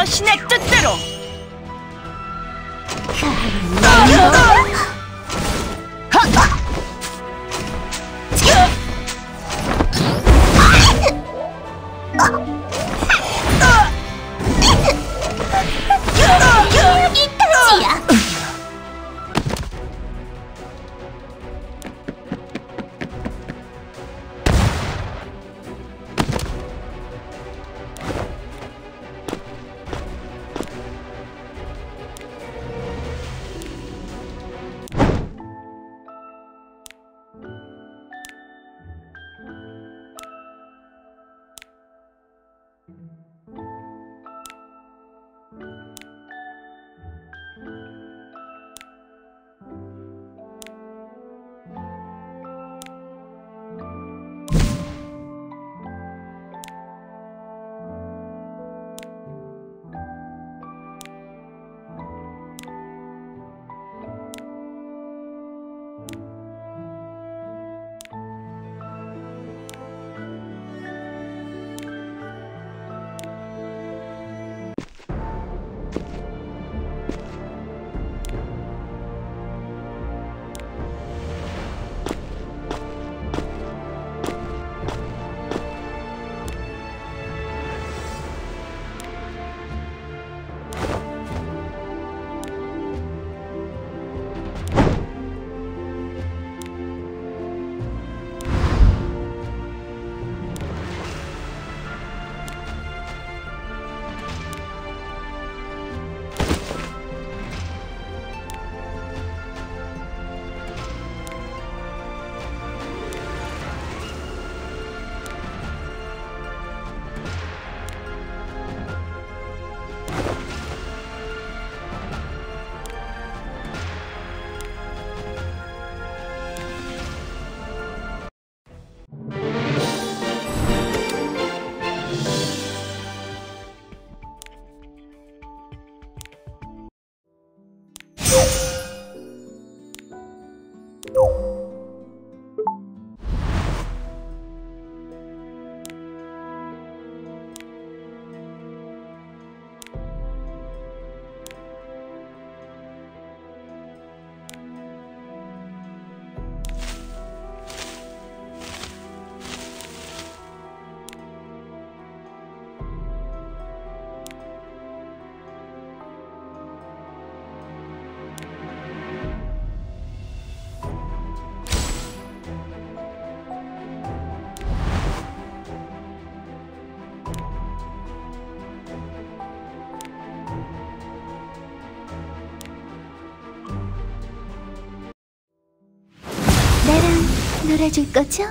여신의 뜻대로! 아, 음, 나랑 놀아줄 거죠?